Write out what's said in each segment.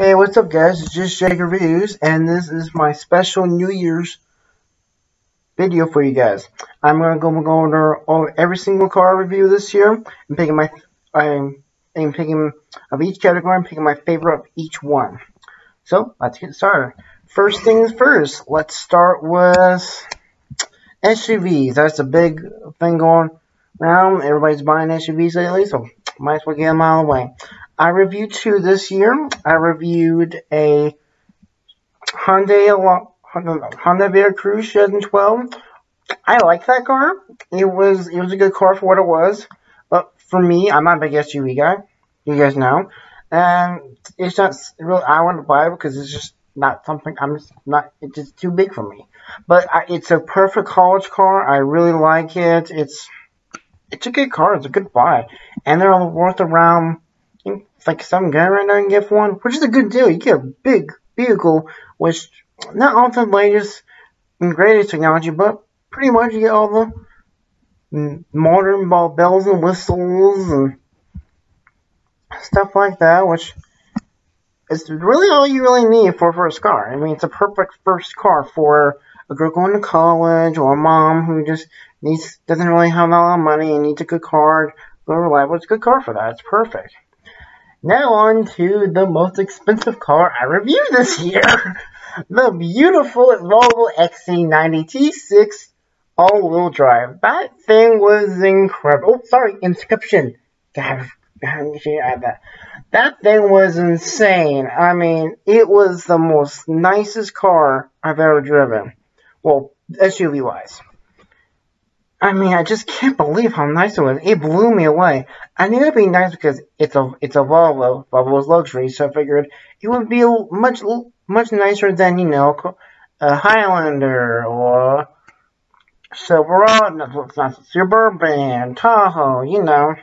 Hey, what's up guys? It's just Jake Reviews, and this is my special New Year's video for you guys. I'm gonna go over, over every single car review this year. I'm picking my I'm, I'm picking of each category. I'm picking my favorite of each one. So let's get started. First things first. Let's start with SUVs. That's a big thing going around. Everybody's buying SUVs lately, so might as well get them out of the way. I reviewed two this year. I reviewed a Hyundai Honda Veracruz 2012. I like that car. It was it was a good car for what it was. But for me, I'm not a big SUV guy. You guys know, and it's not really. I want to buy it because it's just not something. I'm just not. It's just too big for me. But I, it's a perfect college car. I really like it. It's it's a good car. It's a good buy, and they're all worth around like some guy right now can get one, which is a good deal. You get a big vehicle, which not all the latest and greatest technology, but pretty much you get all the modern bells and whistles and stuff like that, which is really all you really need for a first car. I mean, it's a perfect first car for a girl going to college or a mom who just needs doesn't really have a lot of money and needs a good car, go reliable. It's a good car for that. It's perfect. Now on to the most expensive car I reviewed this year. the beautiful Volvo XC90 T6 all-wheel drive. That thing was incredible. Oh, sorry, Inscription. God. That thing was insane. I mean, it was the most nicest car I've ever driven. Well, SUV-wise. I mean, I just can't believe how nice it was. It blew me away. I knew it'd be nice because it's a it's a Volvo, Volvo's luxury, so I figured it would be much much nicer than you know a Highlander or Silverado, not, not Suburban, Tahoe, you know,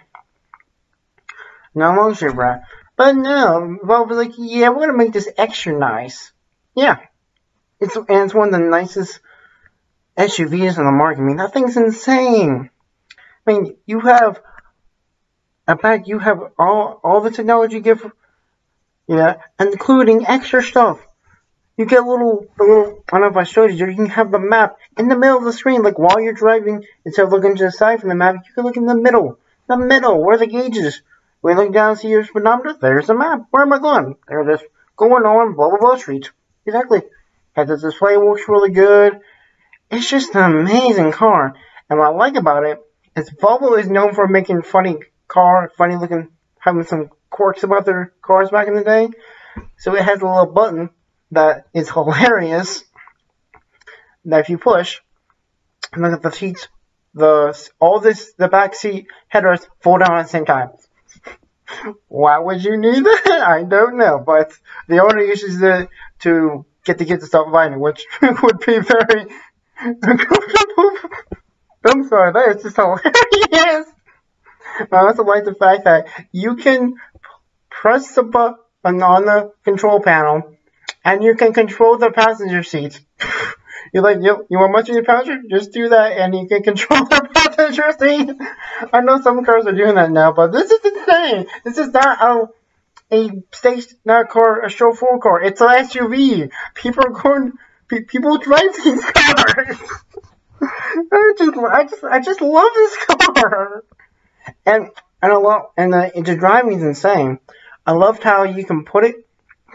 no luxury brand. But no, Volvo's like, yeah, we're gonna make this extra nice. Yeah, it's and it's one of the nicest SUVs on the market. I mean, that thing's insane. I mean, you have, in fact, you have all all the technology you get, for, yeah, including extra stuff. You get a little, a little. I don't know if I showed you. You can have the map in the middle of the screen, like while you're driving. Instead of looking to the side from the map, you can look in the middle. The middle, where the gauges. You look down, and see your speedometer. There's the map. Where am I going? There it is. Going on blah blah blah street. Exactly. Has the display works really good. It's just an amazing car. And what I like about it is Volvo is known for making funny car, funny looking, having some quirks about their cars back in the day. So it has a little button that is hilarious that if you push, look at the seats, the all this the back seat headrests fall down at the same time. Why would you need that? I don't know, but the owner uses it to get the kids to stop fighting, which would be very I'm sorry, that is just hilarious. I also like the fact that you can press the button on the control panel and you can control the passenger seat. You're like, you, you want much in your passenger? Just do that and you can control the passenger seat. I know some cars are doing that now, but this is insane. This is not a, a station, not a car, a chauffeur car. It's an SUV. People are going people drive these cars. I just, I just, I just love this car. And and I love, and uh, the, the driving is insane. I loved how you can put it,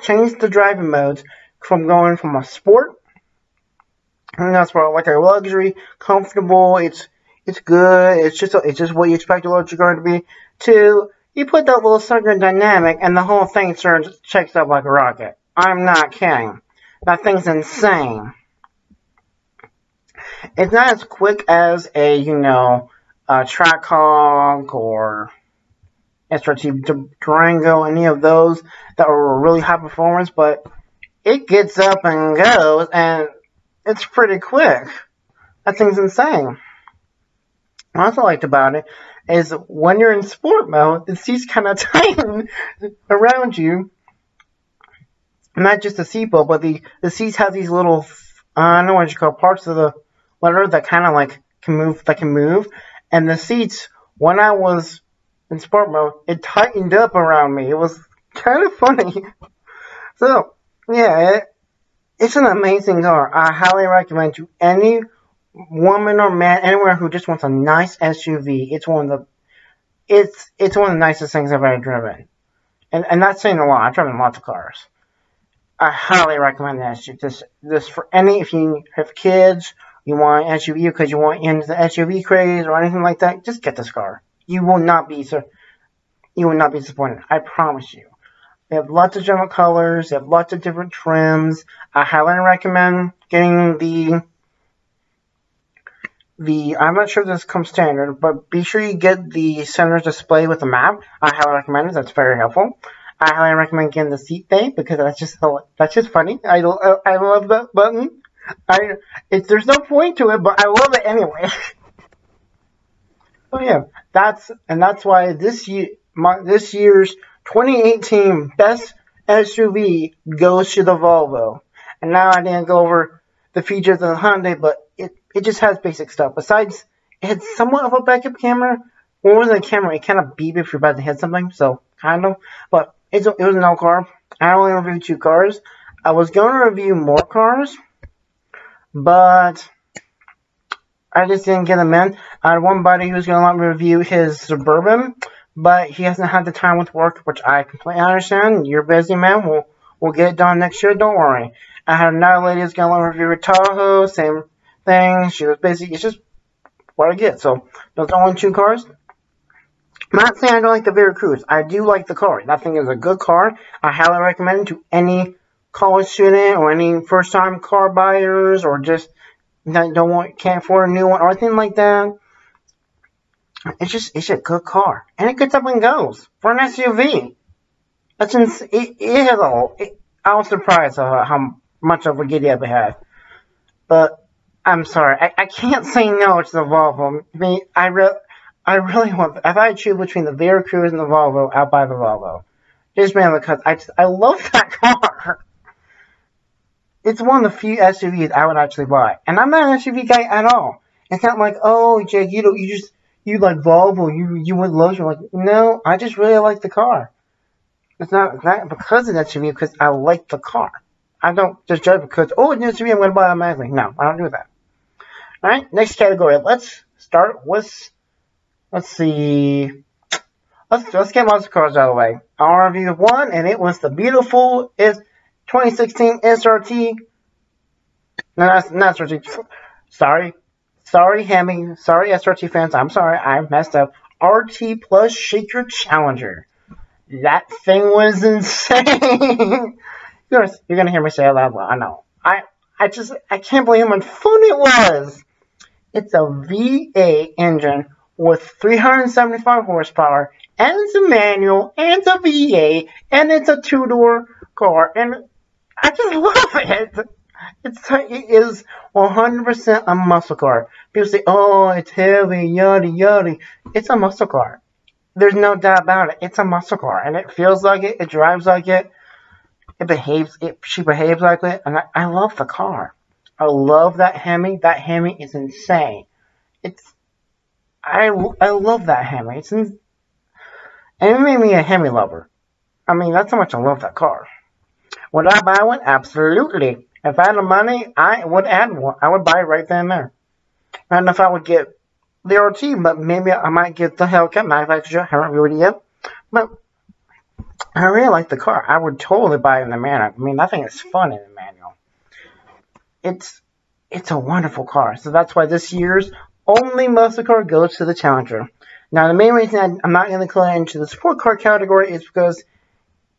change the driving modes from going from a sport, and that's where like a luxury, comfortable. It's it's good. It's just it's just what you expect a luxury car to be. To you put that little sucker dynamic, and the whole thing turns checks up like a rocket. I'm not kidding. That thing's insane. It's not as quick as a, you know, a Trackhawk or SRT Durango, any of those that were really high performance, but it gets up and goes, and it's pretty quick. That thing's insane. What I also liked about it is when you're in sport mode, the seats kind of tighten around you, not just the seatbelt, but the, the seats have these little, uh, I don't know what you call parts of the letter that kind of like can move, that can move. And the seats, when I was in sport mode, it tightened up around me. It was kind of funny. So, yeah, it, it's an amazing car. I highly recommend to any woman or man anywhere who just wants a nice SUV. It's one of the it's it's one of the nicest things I've ever driven. And and that's saying a lot. I've driven lots of cars. I highly recommend this. This this for any if you have kids, you want an SUV because you want into the SUV craze or anything like that. Just get this car. You will not be so. You will not be disappointed. I promise you. They have lots of different colors. They have lots of different trims. I highly recommend getting the the I'm not sure if this comes standard, but be sure you get the center display with the map. I highly recommend it. That's very helpful. I highly recommend getting the seat bay because that's just that's just funny. I I love that button. I it, there's no point to it, but I love it anyway. oh yeah, that's and that's why this year my, this year's 2018 best SUV goes to the Volvo. And now I didn't go over the features of the Hyundai, but it, it just has basic stuff. Besides, it had somewhat of a backup camera. It was a camera, it kind of beep if you're about to hit something, so kind of. But it's, it was an old car. I only reviewed two cars. I was going to review more cars, but I just didn't get them in. I had one buddy who was going to let me review his Suburban, but he hasn't had the time with work, which I completely understand. You're busy, man. We'll we'll get it done next year. Don't worry. I had another lady who's gonna let me review a Tahoe. Same thing. She was busy. It's just what I get. So those are only two cars. Not saying I don't like the Veracruz. I do like the car. That thing is a good car. I highly recommend it to any college student or any first-time car buyers or just that don't want can't afford a new one or anything like that. It's just it's a good car, and it gets up and goes for an SUV. That's ins- it, it has a. It, I was surprised uh, how much of a giddy up it had, but I'm sorry, I, I can't say no to the Volvo. I mean, I re- I really want. If I choose between the Veracruz and the Volvo, I'll buy the Volvo. Just mainly because I just I love that car. It's one of the few SUVs I would actually buy, and I'm not an SUV guy at all. It's not like, oh, Jake, you don't, you just you like Volvo, you you would love you. Like, no, I just really like the car. It's not, not because of that SUV, because I like the car. I don't just judge because, oh, it's an SUV, I'm going to buy it automatically. No, I don't do that. Alright, next category. Let's start with, let's see, let's, let's get most cars out of the way. I'll review one, and it was the beautiful is 2016 SRT. No, that's not SRT. Sorry, Sorry, Hemi. Sorry, SRT fans. I'm sorry. I messed up. RT plus Shaker Challenger. That thing was insane. you're, gonna, hear me say it loud. I know. I I just I can't believe how much fun it was. It's a V8 engine with 375 horsepower, and it's a manual, and it's a V8, and it's a two-door car, and I just love it. It's it is 100% a muscle car. People say, "Oh, it's heavy, yada yada." It's a muscle car. There's no doubt about it. It's a muscle car, and it feels like it. It drives like it. It behaves. It she behaves like it, and I, I love the car. I love that Hemi. That Hemi is insane. It's I I love that Hemi. It's and it made me a Hemi lover. I mean, that's how much I love that car. Would I buy one? Absolutely. If I had the money, I would add one. I would buy it right then and there. I don't know if I would get the RT, but maybe I might get the Hellcat manufacturer. I haven't reviewed it yet. But I really like the car. I would totally buy it in the manual. I mean, I think it's fun in the manual. It's it's a wonderful car. So that's why this year's only muscle car goes to the Challenger. Now, the main reason I'm not going to include it into the sport car category is because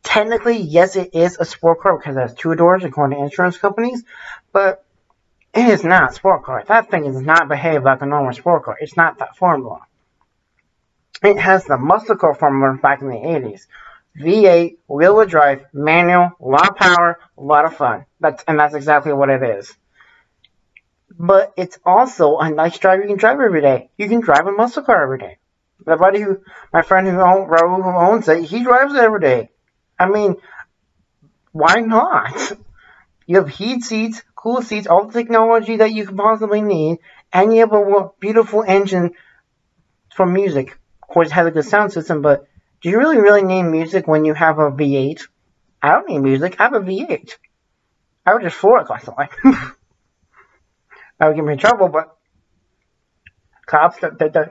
technically, yes, it is a sport car because it has two doors according to insurance companies, but it is not a sport car. That thing does not behave like a normal sport car. It's not that formula. It has the muscle car formula back in the 80s. V8, wheel-wheel drive, manual, a lot of power, a lot of fun. That's and that's exactly what it is. But it's also a nice drive you can drive every day. You can drive a muscle car every day. My buddy who, my friend who, own, who owns it, he drives it every day. I mean, why not? You have heat seats, cool seats, all the technology that you could possibly need, and you have a beautiful engine for music. Of course, it has a good sound system, but do you really, really need music when you have a V8? I don't need music. I have a V8. I would just floor it constantly. that would get me in trouble, but cops, they, they,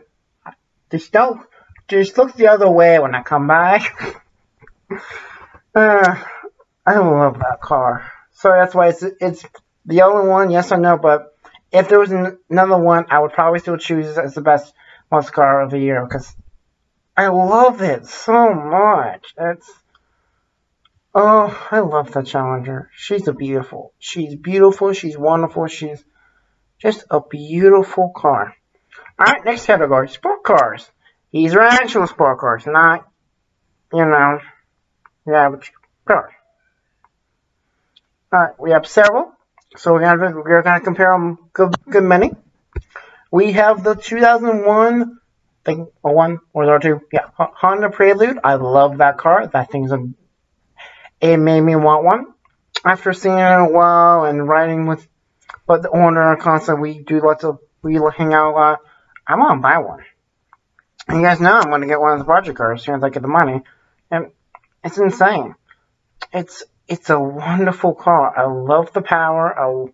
just don't, just look the other way when I come back. uh, I love that car. So that's why it's, it's the only one, yes or no, but if there was another one, I would probably still choose it as the best muscle car of the year because I love it so much. It's oh, I love the Challenger. She's a beautiful. She's beautiful. She's wonderful. She's just a beautiful car. All right, next category: sport cars. These are actual sport cars, not you know, the average car. All right, we have several. So we're gonna we're gonna compare them good good many. We have the 2001 thing or one or two yeah Honda Prelude. I love that car. That thing's a it made me want one. After seeing it a while and riding with but the owner of constantly we do lots of we hang out a lot. I want to buy one. And you guys know I'm gonna get one of the project cars as soon as I get the money. And it's insane. It's it's a wonderful car. I love the power. I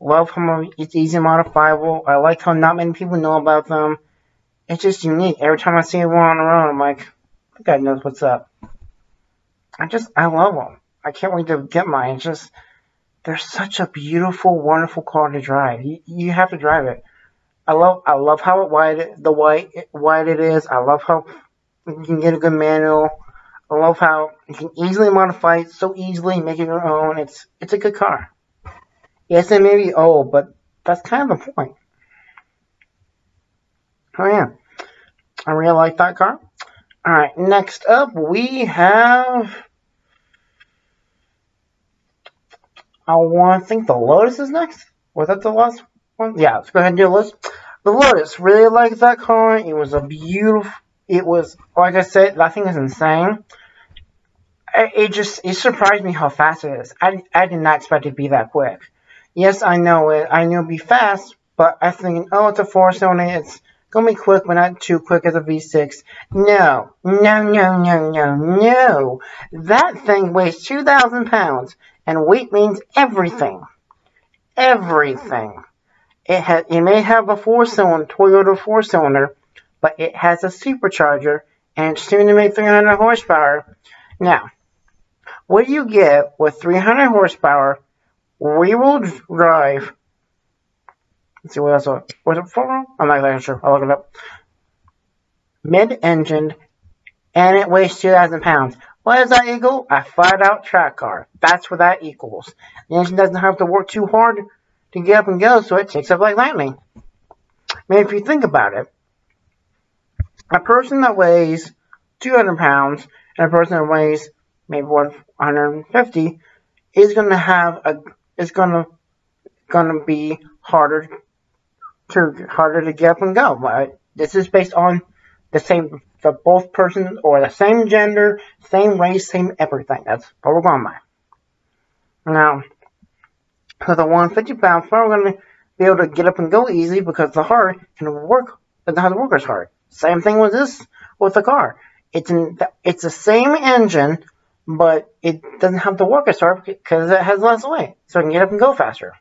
love how it's easy modifiable. I like how not many people know about them. It's just unique. Every time I see one on the road, I'm like, that guy knows what's up. I just, I love them. I can't wait to get mine. It's just, they're such a beautiful, wonderful car to drive. You, you have to drive it. I love, I love how it wide, the white, wide it is. I love how you can get a good manual. I love how you can easily modify it so easily, make it your own. It's it's a good car. Yes, it may be old, but that's kind of the point. Oh yeah, I really like that car. All right, next up we have. I want to think the Lotus is next. Was that the last one? Yeah, let's go ahead and do the list. The Lotus, really like that car. It was a beautiful. It was like I said, that thing is insane it just it surprised me how fast it is. I, I did not expect it to be that quick. Yes, I know it. I knew it'd be fast, but I think, oh, it's a four cylinder. It's gonna be quick, but not too quick as a V6. No, no, no, no, no, no. That thing weighs 2,000 pounds, and weight means everything. Everything. It has. It may have a four cylinder Toyota four cylinder, but it has a supercharger, and it's soon to make 300 horsepower. Now, what do you get with 300 horsepower, rear-wheel drive? Let's see what else was it for? I'm not exactly sure. I'll look it up. Mid-engined, and it weighs 2,000 pounds. What does that equal? A flat-out track car. That's what that equals. The engine doesn't have to work too hard to get up and go, so it takes up like lightning. I mean, if you think about it, a person that weighs 200 pounds and a person that weighs maybe 150 is going to have a is going to going to be harder to harder to get up and go. This is based on the same the both persons or the same gender, same race, same everything. That's what we're going by. Now, for the 150 pounds, we're going to be able to get up and go easy because the heart can work, doesn't have to work as hard. Same thing with this with the car. It's in, it's the same engine, but it doesn't have to work as hard because it has less weight, so it can get up and go faster.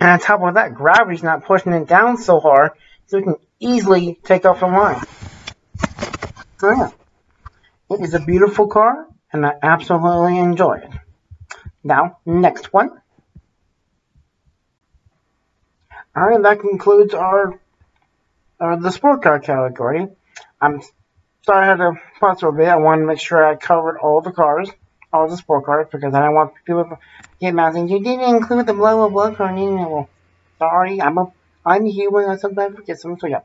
And on top of that, gravity's not pushing it down so hard, so it can easily take off the line. So yeah, it is a beautiful car, and I absolutely enjoy it. Now, next one. Alright, that concludes our, our the sport car category. I'm sorry I had to pause for a bit. I wanted to make sure I covered all the cars, all the sport cars, because I don't want people to get mad saying, you didn't include the blah blah blah car. Sorry, I'm a, I'm human. I sometimes forget something. So yeah,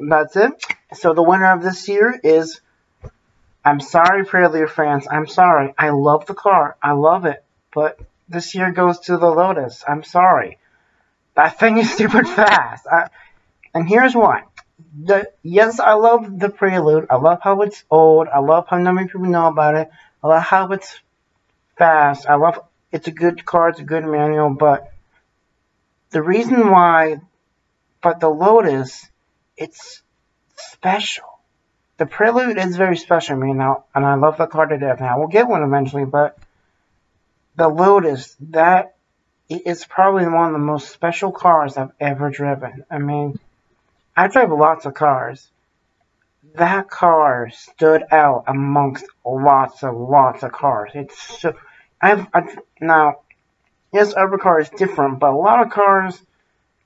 that's it. So the winner of this year is, I'm sorry, Prelude fans. I'm sorry. I love the car. I love it. But this year goes to the Lotus. I'm sorry. That thing is stupid fast. I, and here's why the yes, I love the prelude. I love how it's old. I love how not many people know about it. I love how it's fast. I love it's a good car. It's a good manual. But the reason why, but the Lotus, it's special. the Prelude is very special to me now, and I love the car to death. Now, we'll get one eventually, but the Lotus, that is probably one of the most special cars I've ever driven. I mean, I drive lots of cars. That car stood out amongst lots and lots of cars. It's so, I've, I've now, yes, every car is different, but a lot of cars,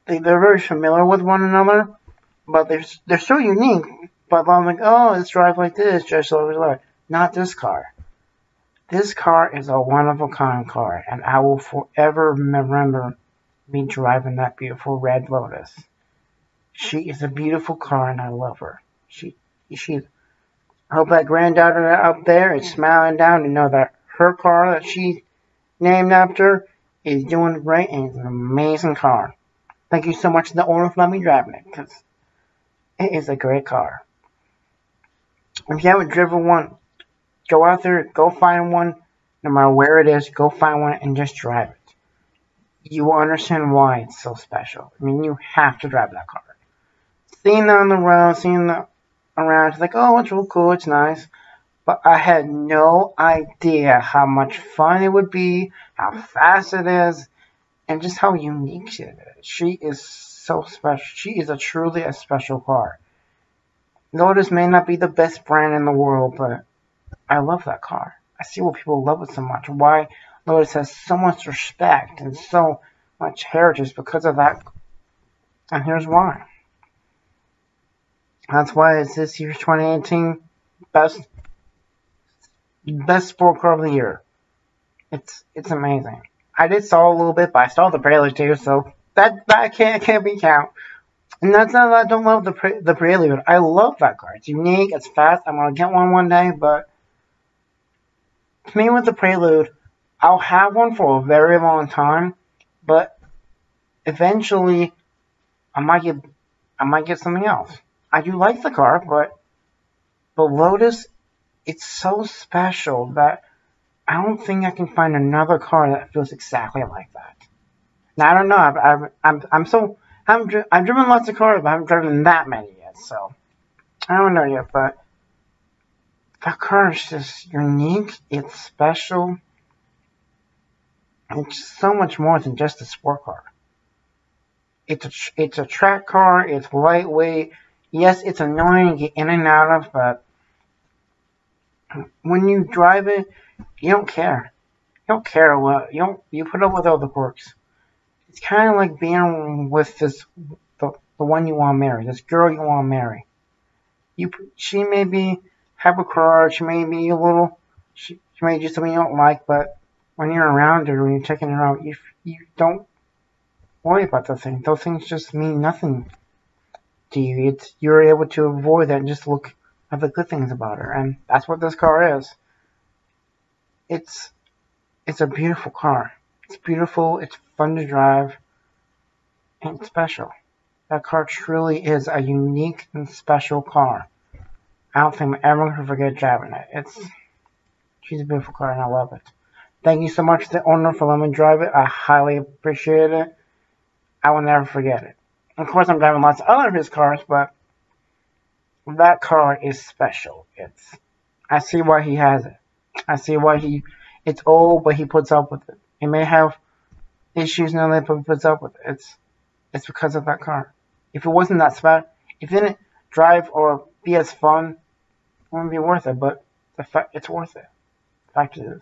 they, they're very familiar with one another, but they're, they're so unique but I'm like, oh, let's drive like this, just over there. Not this car. This car is a one-of-a-kind car, and I will forever remember me driving that beautiful red Lotus. She is a beautiful car, and I love her. She, she, I hope that granddaughter up there is smiling down to know that her car that she named after is doing great and it's an amazing car. Thank you so much to the owner for letting me drive it, because it is a great car. If you haven't driven one, go out there, go find one, no matter where it is, go find one and just drive it. You will understand why it's so special. I mean, you have to drive that car. Seeing that on the road, seeing that around, it's like, oh, it's real cool, it's nice. But I had no idea how much fun it would be, how fast it is, and just how unique it is. She is so special. She is a truly a special car. Lotus may not be the best brand in the world, but I love that car. I see why people love it so much. Why Lotus has so much respect and so much heritage because of that. And here's why. That's why it's this year's 2018 best best sport car of the year. It's it's amazing. I did saw a little bit, but I saw the trailer too, so that that can't can't be count. And that's not that I don't love the pre the Prelude. I love that car. It's unique. It's fast. I'm gonna get one one day, but to me with the Prelude, I'll have one for a very long time, but eventually I might get I might get something else. I do like the car, but the Lotus, it's so special that I don't think I can find another car that feels exactly like that. Now I don't know. I've, I've, I'm I'm so dri I've driven lots of cars, but I haven't driven that many yet, so I don't know yet, but that car is just unique, it's special, it's so much more than just a sport car. It's a, it's a track car, it's lightweight, yes, it's annoying to get in and out of, but when you drive it, you don't care. You don't care what, you don't, you put up with all the quirks it's kind of like being with this the, the one you want to marry, this girl you want to marry. You she may be have a crush, she may be a little, she, she may do something you don't like, but when you're around her, when you're checking her out, you you don't worry about those things. Those things just mean nothing to you. It's you're able to avoid that and just look at the good things about her, and that's what this car is. It's it's a beautiful car. It's beautiful, it's fun to drive, and it's special. That car truly is a unique and special car. I don't think I'm ever going to forget driving it. It's She's a beautiful car and I love it. Thank you so much to the owner for letting me drive it. I highly appreciate it. I will never forget it. Of course, I'm driving lots of other of his cars, but that car is special. It's I see why he has it. I see why he it's old, but he puts up with it. He may have issues now that he puts up with. it. It's it's because of that car. If it wasn't that smart, if it didn't drive or be as fun, it wouldn't be worth it. But the fact it's worth it. The fact is,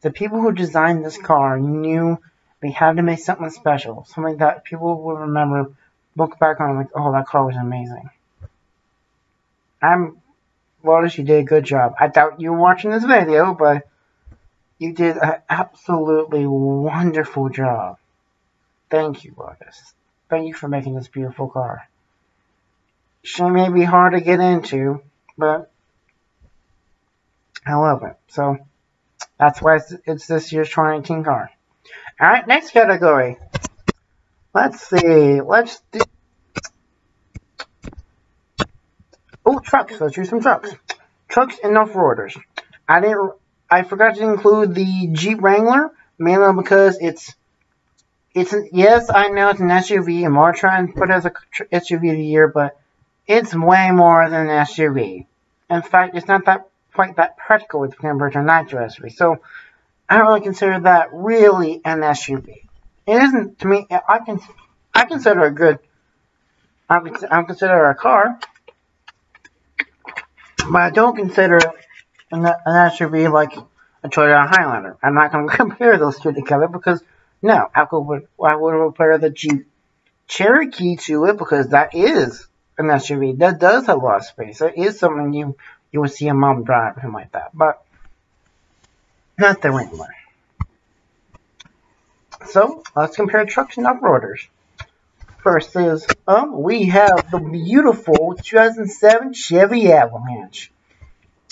the people who designed this car knew they had to make something special, something that people will remember, look back on like, oh, that car was amazing. I'm Lotus, you did a good job. I doubt you were watching this video, but you did an absolutely wonderful job. Thank you, Lotus. Thank you for making this beautiful car. She may be hard to get into, but I love it. So, that's why it's, it's this year's 2018 car. Alright, next category. Let's see. Let's do... Oh, trucks. Let's do some trucks. Trucks and off-roaders. I didn't I forgot to include the Jeep Wrangler, mainly because it's it's an, yes, I know it's an SUV, and more trying to put it as a SUV of the year, but it's way more than an SUV. In fact, it's not that quite that practical with compared to a nitro SUV. So I don't really consider that really an SUV. It isn't to me. I can I consider a good. I I consider a car, but I don't consider an, an SUV like a Toyota Highlander. I'm not going to compare those two together because no, I would I would compare the Jeep Cherokee to it because that is an SUV that does have a lot of space. It is something you you would see a mom drive something like that, but not there anymore. So let's compare trucks and off-roaders. First is um we have the beautiful 2007 Chevy Avalanche.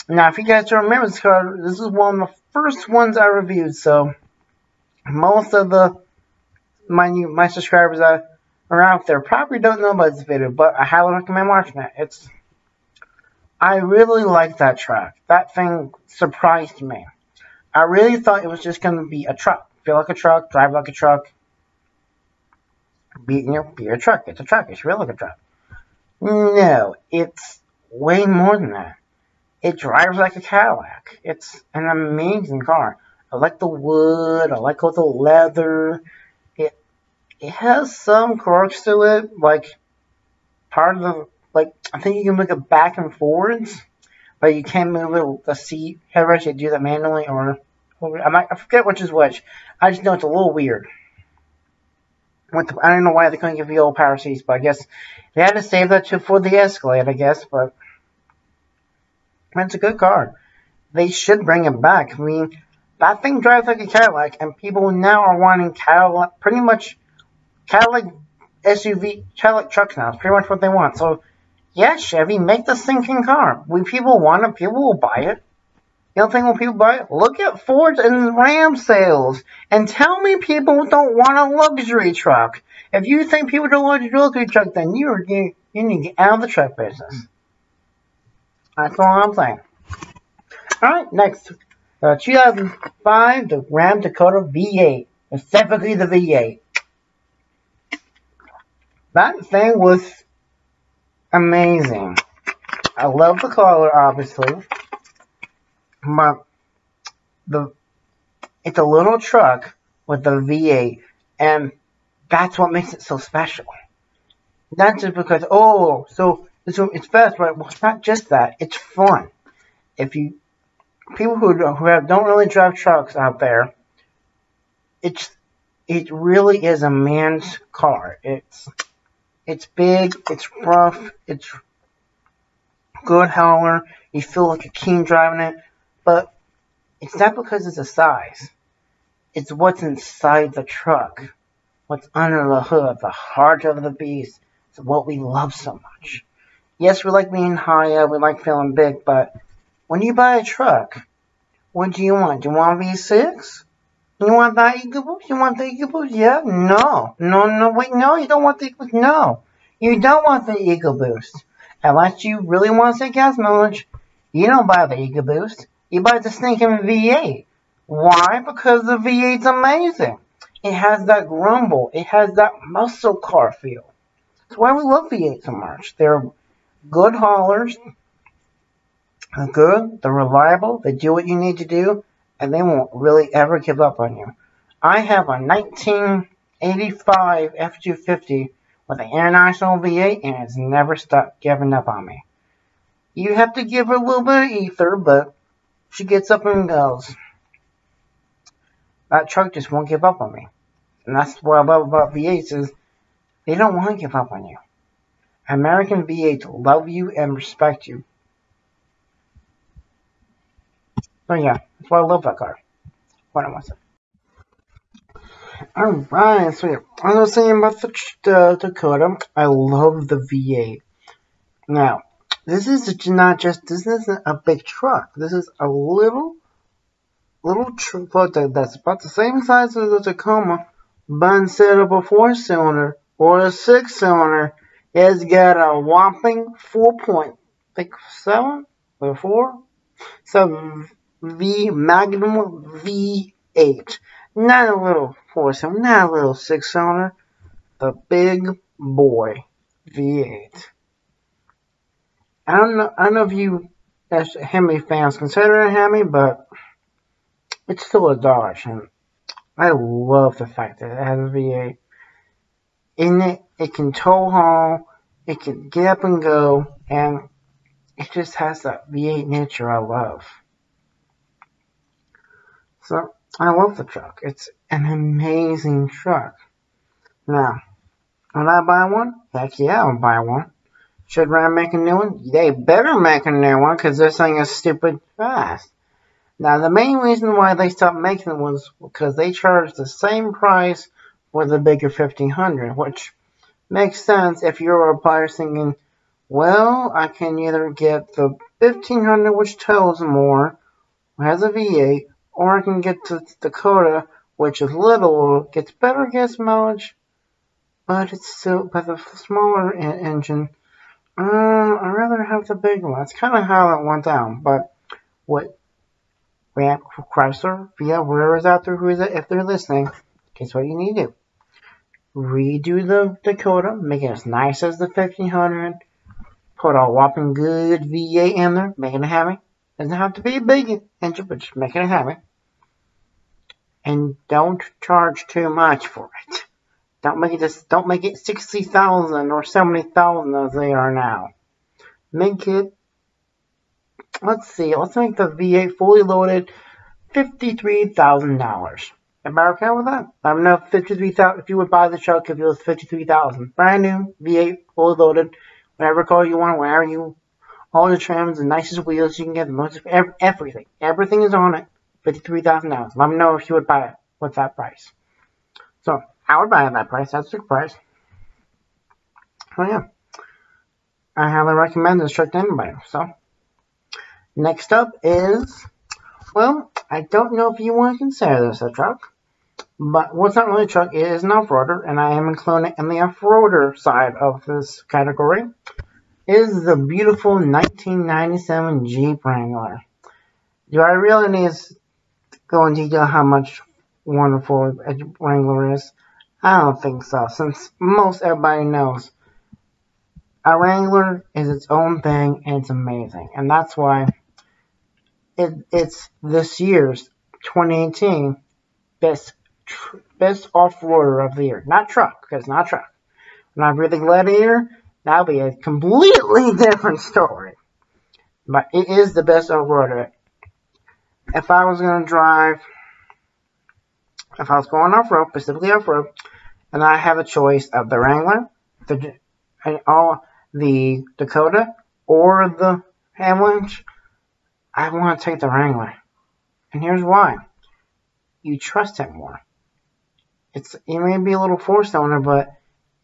Now, if you guys remember this car, this is one of the first ones I reviewed, so most of the my new, my subscribers that are out there probably don't know about this video, but I highly recommend watching it. It's I really like that truck. That thing surprised me. I really thought it was just going to be a truck. Feel like a truck, drive like a truck. Be, you know, be a truck. It's a truck. It's real like a truck. No, it's way more than that. It drives like a Cadillac. It's an amazing car. I like the wood. I like all the leather. It it has some quirks to it, like part of the like I think you can move it back and forwards, but you can't move it the seat. However, you do that manually or I might I forget which is which. I just know it's a little weird. The, I don't know why they couldn't give you old power seats, but I guess they had to save that to for the Escalade, I guess. But it's a good car. They should bring it back. I mean, that thing drives like a Cadillac, and people now are wanting Cadillac, pretty much Cadillac SUV, Cadillac trucks now. It's pretty much what they want. So, yeah, Chevy, make the sinking car. When people want it, people will buy it. You don't think when people buy? Look at Ford and Ram sales, and tell me people don't want a luxury truck. If you think people don't want a luxury truck, then you're you, you need to get out of the truck business. That's all I'm saying. Alright, next. Uh, 2005, the Ram Dakota V8. Specifically the V8. That thing was amazing. I love the color, obviously. But the it's a little truck with a V8, and that's what makes it so special. Not just because, oh, so it's, it's fast, right? Well, it's not just that. It's fun. If you people who who have, don't really drive trucks out there, it's it really is a man's car. It's it's big, it's rough, it's good hauler. You feel like a king driving it, but it's not because it's a size. It's what's inside the truck, what's under the hood, the heart of the beast. It's what we love so much. Yes, we like being high up, we like feeling big, but when you buy a truck, what do you want? Do you want V6? You want that EcoBoost? You want the EcoBoost? Yeah? No. No, no, wait, no, you don't want the EcoBoost. No. You don't want the EcoBoost. Unless you really want to save gas mileage, you don't buy the EcoBoost. You buy the stinking V8. Why? Because the V8's amazing. It has that grumble. It has that muscle car feel. That's why we love V8 so much. They're good haulers. They're good. They're reliable. They do what you need to do. And they won't really ever give up on you. I have a 1985 F-250 with an international V8 and it's never stopped giving up on me. You have to give her a little bit of ether, but she gets up and goes. That truck just won't give up on me. And that's what I love about V8s is they don't want to give up on you. American V8s love you and respect you. So yeah, that's why I love that car. What I saying? Alright, so yeah, I was saying about the uh, Dakota, I love the V8. Now, this is not just, this isn't a big truck. This is a little, little truck that's about the same size as the Tacoma, but instead of a four-cylinder or a six-cylinder, it's got a whopping 4.7 or 4? So V Magnum V8. Not a little four-cylinder, not a little six-cylinder, a big boy V8. I don't know. I don't know if you as Hemi fans consider it a Hemi, but it's still a Dodge, and I love the fact that it has a V8. In it, it can tow haul, it can get up and go, and it just has that V8 nature I love. So, I love the truck. It's an amazing truck. Now, would I buy one? Heck yeah, I'll buy one. Should Ram make a new one? They better make a new one because this thing is stupid fast. Now, the main reason why they stopped making them was because they charged the same price for the bigger 1500, which makes sense if you're a buyer thinking, well, I can either get the 1500, which tows more, has a V8, or I can get the Dakota, which is little, gets better gas mileage, but it's still, but the smaller engine, uh, I'd rather have the big one. That's kind of how it went down, but what Grant Chrysler, via whoever's out there who is it, if they're listening, guess what you need to do? Redo the Dakota, make it as nice as the 1500, put a whopping good V8 in there, make it a Hemi. Doesn't have to be a big engine, but just make it a Hemi and don't charge too much for it. Don't make it just, don't make it 60,000 or 70,000 as they are now. Make it, let's see, let's make the V8 fully loaded $53,000. Am I okay with that? I don't know if 53,000, if you would buy the truck if it was 53,000. Brand new, V8, fully loaded, whatever color you want, whatever you, all the trims, the nicest wheels you can get, the most, everything. Everything is on it. $53,000. Let me know if you would buy it with that price. I would buy at that price. That's a good price. Oh, yeah. I highly recommend this truck to anybody. So, next up is, well, I don't know if you want to consider this a truck, but what's not really a truck, it is an off-roader, and I am including it in the off-roader side of this category, is the beautiful 1997 Jeep Wrangler. Do I really need to go into detail how much wonderful a Wrangler is? I don't think so, since most everybody knows a Wrangler is its own thing and it's amazing. And that's why it, it's this year's 2018 best best off-roader of the year. Not truck, because not truck. When I really gladiator, that'll be a completely different story. But it is the best off-roader if I was going to drive, if I was going off-road, specifically off-road, and I have a choice of the Wrangler, the all the Dakota, or the Avalanche, I want to take the Wrangler. And here's why. You trust it more. It's it may be a little on it, but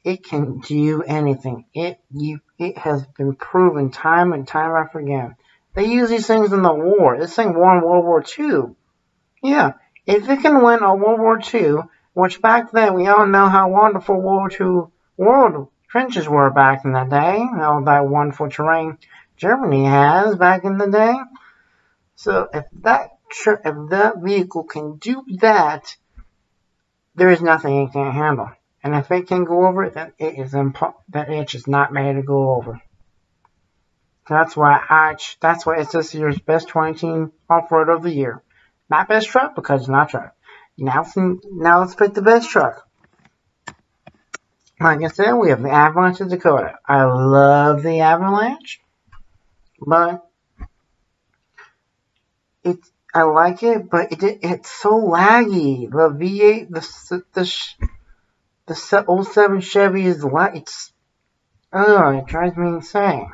it can do anything. It you it has been proven time and time after again. They use these things in the war. This thing won World War II. Yeah, if it can win a World War II, which back then we all know how wonderful World War II world trenches were back in the day, all that wonderful terrain Germany has back in the day. So if that if that vehicle can do that, there is nothing it can't handle. And if it can go over it, then it is that it's not made to go over. That's why I that's why it's this year's best 2018 off-road of the year. Not best truck because it's not truck. Now, now let's pick the best truck. Like I said, we have the Avalanche of Dakota. I love the Avalanche, but it's I like it, but it, it's so laggy. The V8, the the the 07 Chevy is like it's oh, it drives me insane.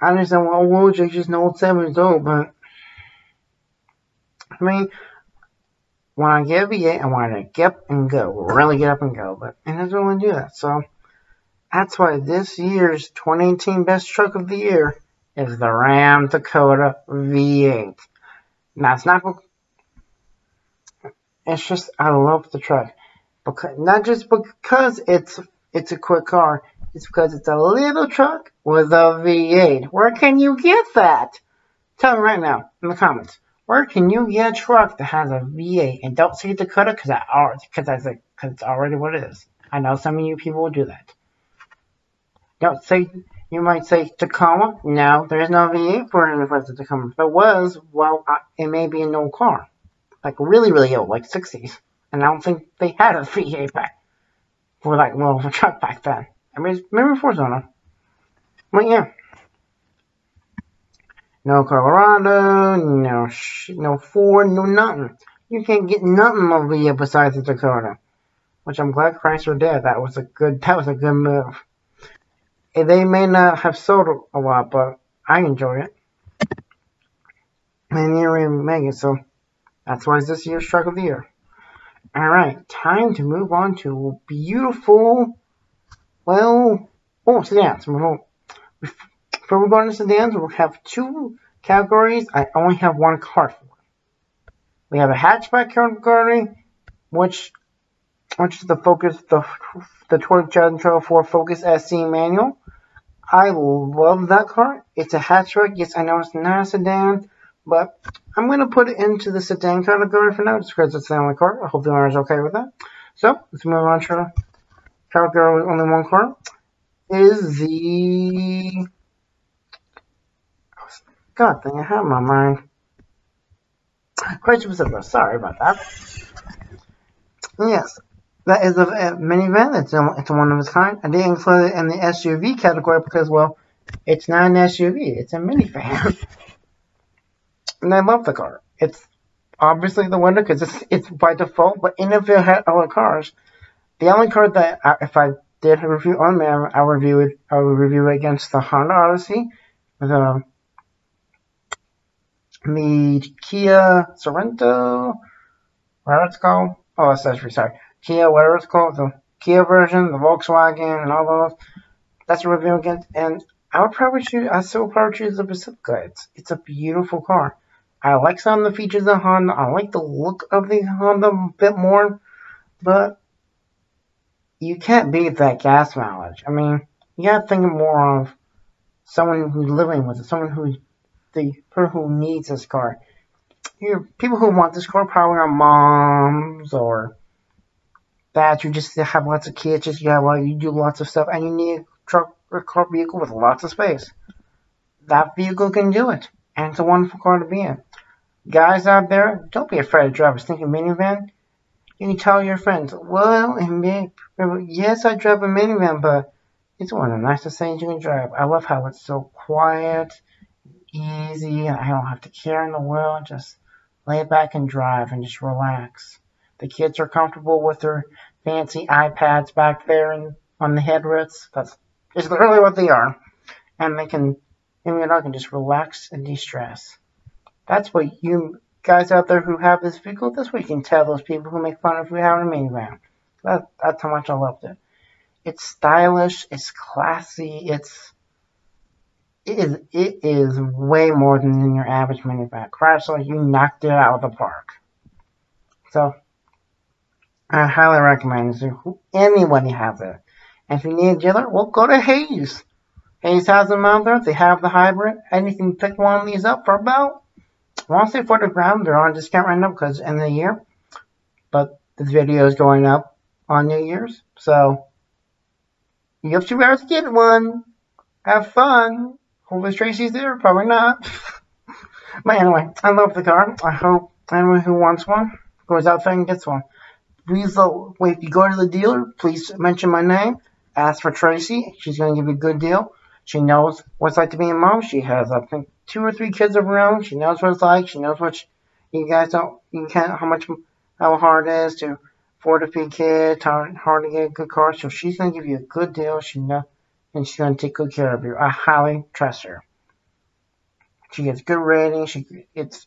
I understand why Wojcik just know seven years old, but mean, when I get a V8, I want to get up and go, really get up and go, but it doesn't really do that. So that's why this year's 2018 best truck of the year is the Ram Dakota V8. Now it's not. It's just I love the truck because not just because it's it's a quick car. It's because it's a little truck with a V8. Where can you get that? Tell me right now in the comments. Where can you get a truck that has a V8? And don't say Dakota because because that's because it's already what it is. I know some of you people will do that. Don't say You might say Tacoma. No, there is no V8 for the Tacoma. If it was, well, it may be an old car. Like really, really old, like 60s. And I don't think they had a V8 back for like well, a truck back then. I mean, maybe Forza. But yeah. No Colorado, no no Ford, no nothing. You can't get nothing over here besides the Dakota. Which I'm glad Chrysler did. That was a good that was a good move. They may not have sold a lot, but I enjoy it. And you are make it, so that's why it's this year's truck of the year. Alright, time to move on to beautiful, well, oh, sedans. Before we go into sedans, we'll have two categories I only have one card for. We have a hatchback category, which which is the Focus, the, the Toyota Challenger 4 Focus SC manual. I love that car. It's a hatchback. Yes, I know it's not a sedan, but I'm going to put it into the sedan category for now, just because it's the only car. I hope the owner is okay with that. So, let's move on to category with only one car. Is the... God dang, I have my mind. Quite specific. Sorry about that. Yes, that is a, a minivan. It's a, it's a one of its kind. I didn't include it in the SUV category because, well, it's not an SUV. It's a minivan. and I love the car. It's obviously the winner because it's, it's by default, but even if it had other cars, the only car that, I, if I did a review on there, I would review it, I would review it against the Honda Odyssey, the the Kia Sorento, whatever it's called. Oh, accessory, sorry. Kia, whatever it's called, the Kia version, the Volkswagen, and all those. That's a review against. And I would probably choose, I still probably choose the Pacifica. It's, it's a beautiful car. I like some of the features of Honda. I like the look of the Honda a bit more. But you can't beat that gas mileage. I mean, you gotta think more of someone who's living with it, someone who's the person who needs this car. You people who want this car probably are moms or dads who just have lots of kids, just you have like you do lots of stuff, and you need a truck or car vehicle with lots of space. That vehicle can do it, and it's a wonderful car to be in. Guys out there, don't be afraid to drive a stinking minivan. You can tell your friends, well, yes, I drive a minivan, but it's one of the nicest things you can drive. I love how it's so quiet easy. I don't have to care in the wheel. Just lay back and drive and just relax. The kids are comfortable with their fancy iPads back there and on the headrests. That's it's literally what they are. And they can, maybe I can just relax and de-stress. That's what you guys out there who have this vehicle, that's what you can tell those people who make fun of you having a minivan. That, that's how much I loved it. It's stylish, it's classy, it's it is it is way more than your average minivan. Chrysler, you knocked it out of the park. So I highly recommend it. Anybody has it. And if you need a dealer, well, go to Hayes. Hayes has them out there. They have the hybrid, and you can pick one of these up for about, I want to say 40 grand. They're on discount right now because end of the year. But this video is going up on New Year's, so you have two hours to get one. Have fun. Hopefully Tracy's there, probably not. but anyway, I love the car. I hope anyone who wants one goes out there and gets one. Please, uh, if you go to the dealer, please mention my name. Ask for Tracy. She's going to give you a good deal. She knows what it's like to be a mom. She has, I think, two or three kids of her own. She knows what it's like. She knows what she, you guys don't, you can't, how much, how hard it is to afford to feed kids, how hard to get a good car. So she's going to give you a good deal. She knows and she's going to take good care of you. I highly trust her. She gets good ratings. She it's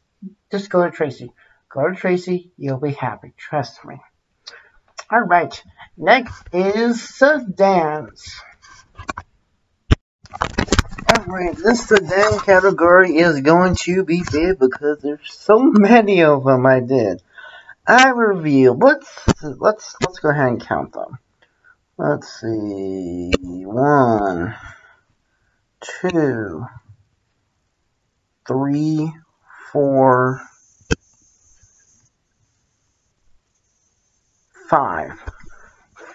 just go to Tracy. Go to Tracy. You'll be happy. Trust me. All right. Next is sedans. Alright, this sedan category is going to be big because there's so many of them I did. I reveal. Let's let's let's go ahead and count them. Let's see. One, two, three, four, five.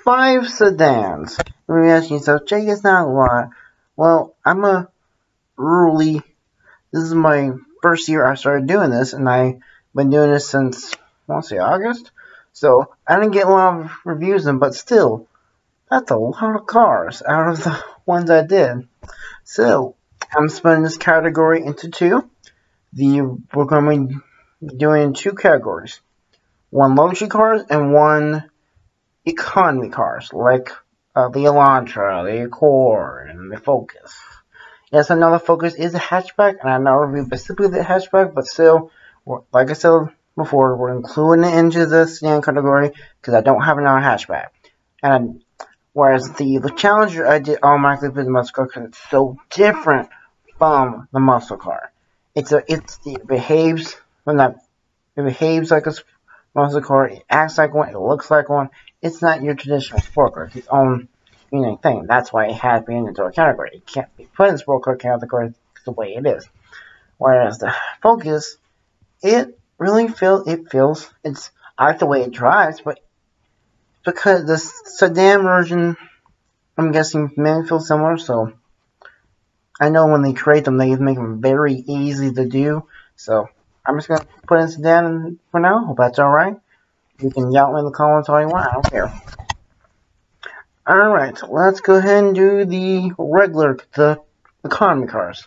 Five sedans. Let me ask you, so Jay is not a lot. Well, I'm a really, this is my first year I started doing this, and I've been doing this since, I want to say August? So, I didn't get a lot of reviews them, but still, that's a lot of cars out of the ones I did. So, I'm splitting this category into two. The, we're going to be doing two categories. One luxury cars and one economy cars, like uh, the Elantra, the Accord, and the Focus. Yes, the Focus is a hatchback, and I know review specifically the hatchback, but still, like I said before, we're including it into the sedan category because I don't have another hatchback. And whereas the, the Challenger, I did automatically put the muscle car because it's so different from the muscle car. It's a it's it behaves when that it behaves like a muscle car. It acts like one. It looks like one. It's not your traditional sport car. It's its own unique thing. That's why it has been into a category. It can't be put in sport car category the way it is. Whereas the Focus, it really feels it feels it's I like the way it drives, but because the sedan version, I'm guessing may feel similar. So I know when they create them, they make them very easy to do. So I'm just gonna put in sedan for now. Hope that's alright. You can yell in the comments all you want. I don't care. Alright, let's go ahead and do the regular, the economy cars.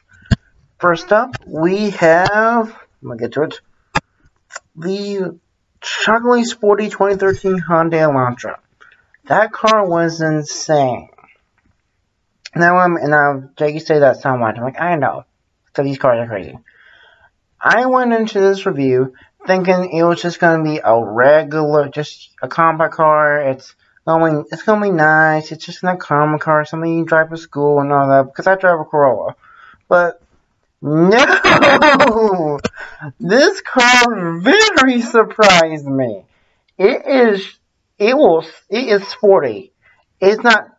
First up, we have, I'm gonna get to it, the shockingly sporty 2013 Hyundai Elantra. That car was insane. Now I'm, and now Jake say that so much. I'm like, I know, because these cars are crazy. I went into this review thinking it was just to be a regular, just a compact car. It's going, it's to be nice. It's just an common car, something you drive to school and all that. Because I drive a Corolla, but no, this car very surprised me. It is, it will, it is sporty. It's not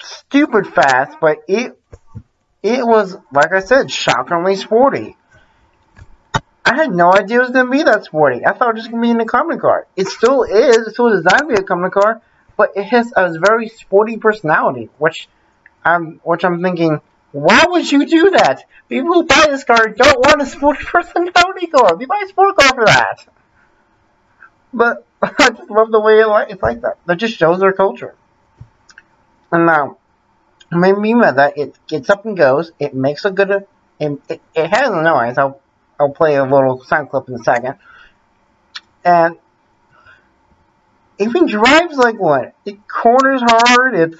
stupid fast, but it, it was, like I said, shockingly sporty. I had no idea it was going to be that sporty. I thought it was just going to be in the common car. It still is. It's still designed to be a common car, but it has a very sporty personality, which I'm, which I'm thinking, why would you do that? People who buy this car don't want a sporty personality car. They buy a sport car for that. But I just love the way it's like that. That just shows their culture. And now, I mean, that it gets up and goes. It makes a good. Uh, it, it, it has a noise. I'll I'll play a little sound clip in a second. And even drives like one. It corners hard. It's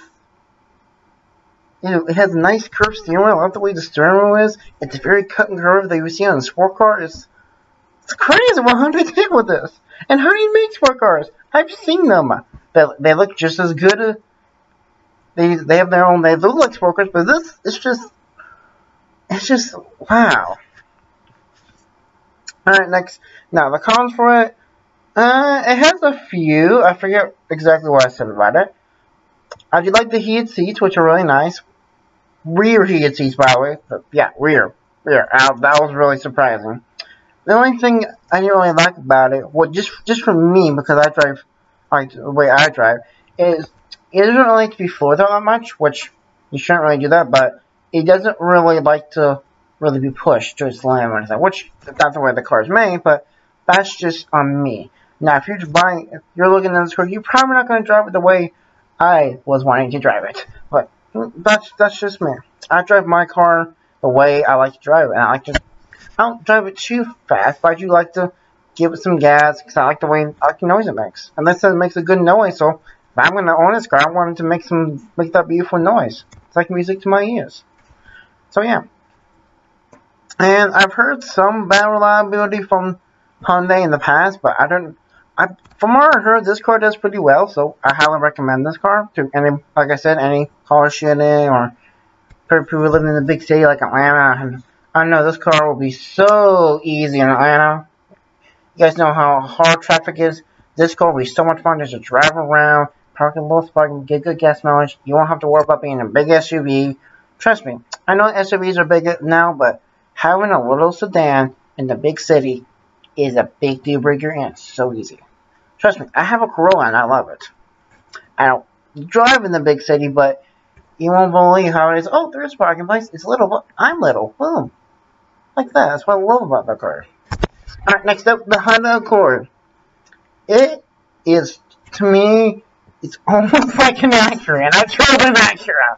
you know, it has nice curved steering wheel. I love the way the steering wheel is. It's very cut and curved that you see on a sport car. It's, it's crazy what Honda did with this. And how do you make sport cars? I've seen them. They, they look just as good. They, they have their own, they look like sport cars, but this, it's just, it's just, wow. Alright, next. Now, the cons for it. Uh, it has a few. I forget exactly what I said about it. I do like the heated seats, which are really nice. Rear heated seats, by the way. But yeah, rear. Rear. Uh, that was really surprising. The only thing I didn't really like about it, well, just just for me, because I drive like the way I drive, is it doesn't really like to be floor that much, which you shouldn't really do that, but it doesn't really like to really be pushed to its limit or anything, which that's the way the car is made, but that's just on me. Now, if you're buying, if you're looking at this car, you're probably not going to drive it the way I was wanting to drive it. But Mm, that's that's just me. I drive my car the way I like to drive it, and I like to. I don't drive it too fast, but I do like to give it some gas because I like the way I like the noise it makes. And this it makes a good noise, so if I'm to own this car, I want it to make some make that beautiful noise. It's like music to my ears. So yeah. And I've heard some bad reliability from Hyundai in the past, but I don't. I, from what I heard, this car does pretty well, so I highly recommend this car to any, like I said, any car shitting or people living in a big city like Atlanta. And I know this car will be so easy in Atlanta. You guys know how hard traffic is. This car will be so much fun just to drive around, park in a little spot, get good gas mileage. You won't have to worry about being a big SUV. Trust me, I know SUVs are big now, but having a little sedan in the big city is a big deal breaker and it's so easy. Trust me, I have a Corolla and I love it. I don't drive in the big city, but You won't believe how it is. Oh, there's a parking place. It's little, but I'm little. Boom. Like that. That's what I love about the car. Alright, next up, the Honda Accord. It is, to me, it's almost like an Acura, and I drove an Acura.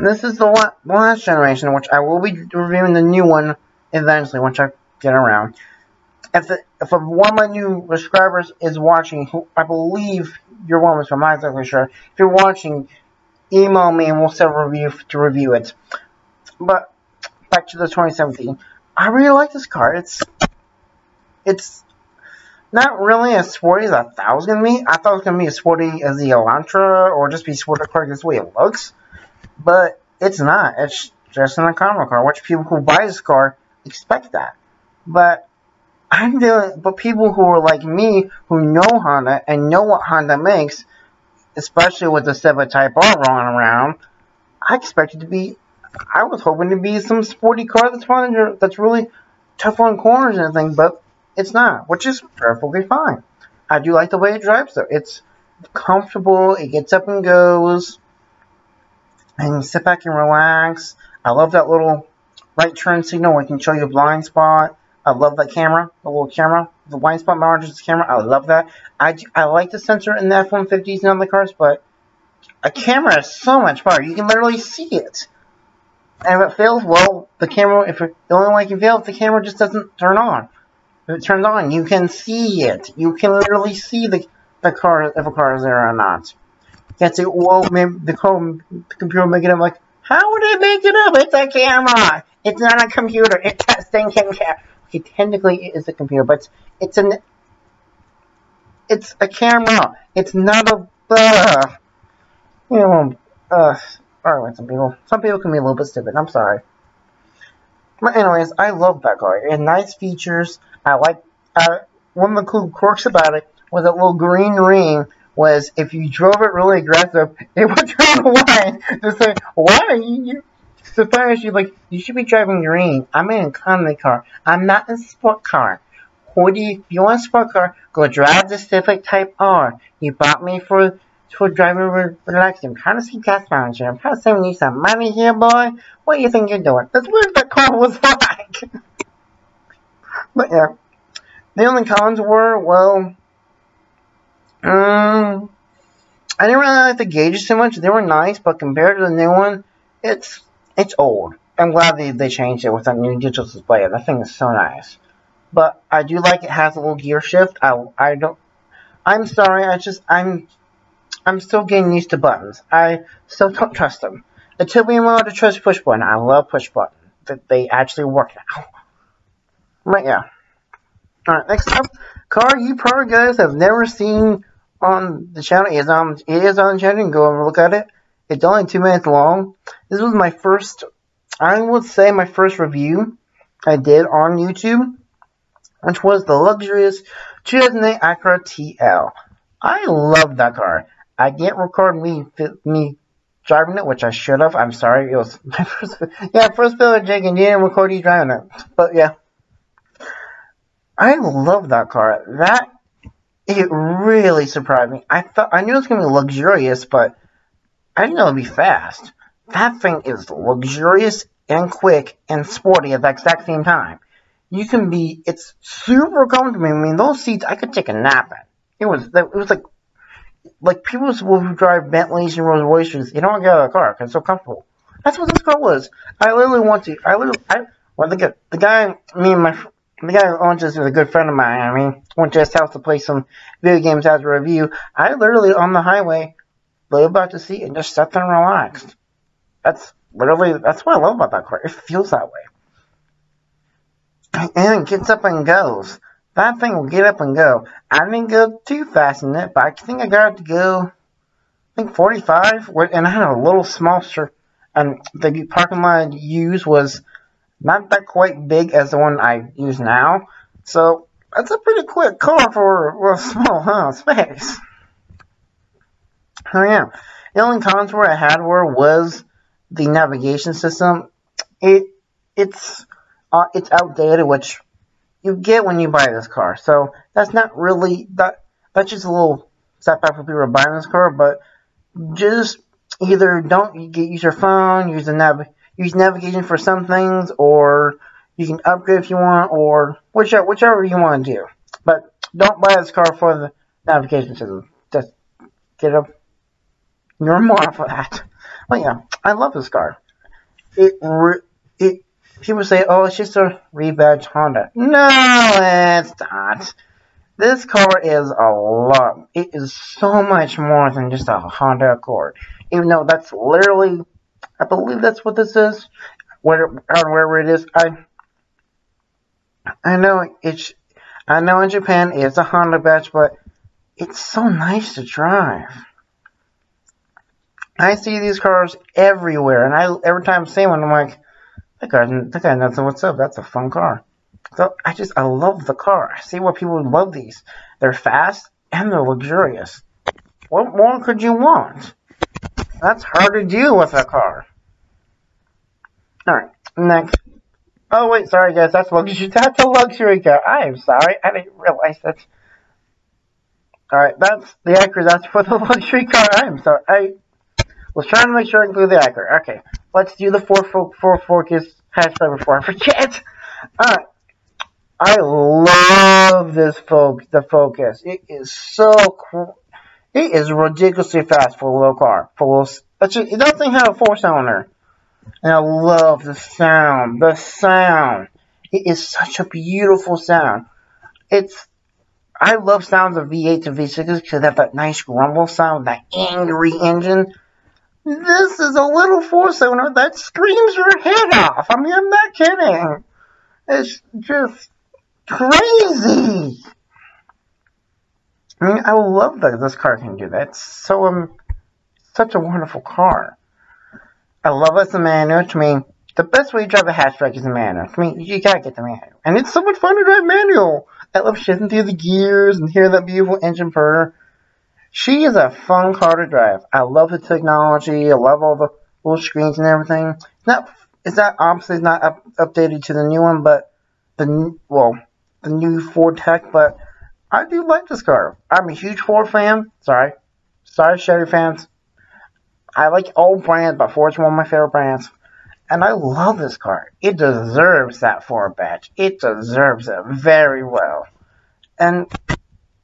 This is the last generation, which I will be reviewing the new one eventually once I get around. If, the, if one of my new subscribers is watching, who I believe you're one of them, I'm not exactly sure. If you're watching, email me and we'll set a review to review it. But back to the 2017. I really like this car. It's it's not really as sporty as I thought it was to be. I thought it was to be as sporty as the Elantra or just be sporty car this way it looks. But it's not. It's just an economy car, which people who buy this car expect that. But I'm doing, but people who are like me, who know Honda and know what Honda makes, especially with the Civic Type R rolling around, I expected to be, I was hoping to be some sporty car that's running, that's really tough on corners and everything, but it's not, which is perfectly fine. I do like the way it drives though. It's comfortable, it gets up and goes, and you sit back and relax. I love that little right turn signal it can show you a blind spot. I love that camera, the little camera, the blind spot monitors camera. I love that. I, I like the sensor in the F-150s and other cars, but a camera is so much better. You can literally see it. And if it fails, well, the camera, if it, the only way it can fail if the camera just doesn't turn on. If it turns on, you can see it. You can literally see the, the car, if a car is there or not You can't say, well, maybe the, the computer will make it up. Like, how would it make it up? It's a camera. It's not a computer. It's a stinking camera. Okay, technically it is a computer, but it's, it's an it's a camera. It's not a uh, you know uh alright some people some people can be a little bit stupid. I'm sorry. But anyways, I love that car. It has nice features. I like uh one of the cool quirks about it was that little green ring was if you drove it really aggressive, it would turn away to say, why are you, you surprised you like, you should be driving green. I'm in an economy car. I'm not in a sport car. Who do you, if you want a sport car, go drive the Civic Type R. You bought me for for driving relaxing. I'm trying to see gas mileage I'm trying to save you some money here, boy. What do you think you're doing? That's what that car was like. but yeah. The only cons were, well, um, I didn't really like the gauges too much. They were nice, but compared to the new one, it's it's old. I'm glad they, they changed it with that new digital display. That thing is so nice. But I do like it has a little gear shift. I, I don't... I'm sorry, I just... I'm... I'm still getting used to buttons. I still don't trust them. It took me a while to trust push button. I love push button. That they actually work now. But yeah. Alright, next up. Car you probably guys have never seen on the channel. It is on, it is on the channel. You can go and look at it. It's only two minutes long. This was my first, I would say my first review I did on YouTube, which was the luxurious 2008 Acura TL. I love that car. I didn't record me me driving it, which I should have. I'm sorry. It was my first, yeah, first video Jake and didn't record you driving it. But yeah. I love that car. That it really surprised me. I thought I knew it was gonna be luxurious, but I didn't know it'd be fast. That thing is luxurious and quick and sporty at the exact same time. You can be, it's super comfortable. I mean, those seats I could take a nap in. It was, it was like, like people who drive Bentleys and Rolls Royces, you don't get out of the car because it's so comfortable. That's what this car was. I literally want to, I literally, I, well, the, the guy, me and my, the guy who owns this is a good friend of mine. I mean, went to his house to play some video games as a review. I literally, on the highway, lay about the seat and just sit there and relaxed. That's literally, that's what I love about that car. It feels that way. And it gets up and goes. That thing will get up and go. I didn't go too fast in it, but I think I got to go, I think 45, and I had a little small, and the parking lot I used was not that quite big as the one I use now. So that's a pretty quick car for a small huh, space. Oh yeah. The only cons where I had were was the navigation system. It it's uh, it's outdated, which you get when you buy this car. So that's not really that that's just a little setback for people buying this car, but just either don't use your phone, use the nav use navigation for some things, or you can upgrade if you want, or whichever whichever you want to do. But don't buy this car for the navigation system. Just get a your more for that. But yeah, I love this car. It it people say, oh, it's just a rebadged Honda. No, it's not. This car is a lot. It is so much more than just a Honda Accord. Even though that's literally, I believe that's what this is. Where, wherever it is, I, I know it's, I know in Japan it's a Honda badge, but it's so nice to drive. I see these cars everywhere, and I every time I see one, I'm like, that guy, that guy knows what's up. That's a fun car. So I just, I love the car. I see why people love these. They're fast and they're luxurious. What more could you want? That's hard to do with a car. Alright, next. Oh wait, sorry guys, that's luxury. That's a luxury car. I am sorry, I didn't realize that. Alright, that's the Acura. That's for the luxury car. I am sorry. I was trying to make sure I include the Acura. Okay, let's do the four, fo four Focus hatchback before I forget. Alright, I love this folk the Focus. It is so cool. It is ridiculously fast for a little car. For a little, it doesn't have a four cylinder. And I love the sound. The sound. It is such a beautiful sound. It's I love sounds of V8 and V6s because they have that nice grumble sound, that angry engine. This is a little four cylinder that screams your head off. I mean, I'm not kidding. It's just crazy. I mean, I love that this car can do that. It's so um, such a wonderful car. I love as a manual. I mean, the best way to drive a hatchback is a manual. I mean, you gotta get the manual, and it's so much fun to drive manual. I love shifting through the gears and hear that beautiful engine purr. She is a fun car to drive. I love the technology. I love all the little screens and everything. It's not, it's not obviously not up, updated to the new one, but the well, the new Ford Tech, but I do like this car. I'm a huge Ford fan. Sorry. Sorry, Chevy fans. I like all brands, but Ford's one of my favorite brands. And I love this car. It deserves that Ford badge. It deserves it very well. And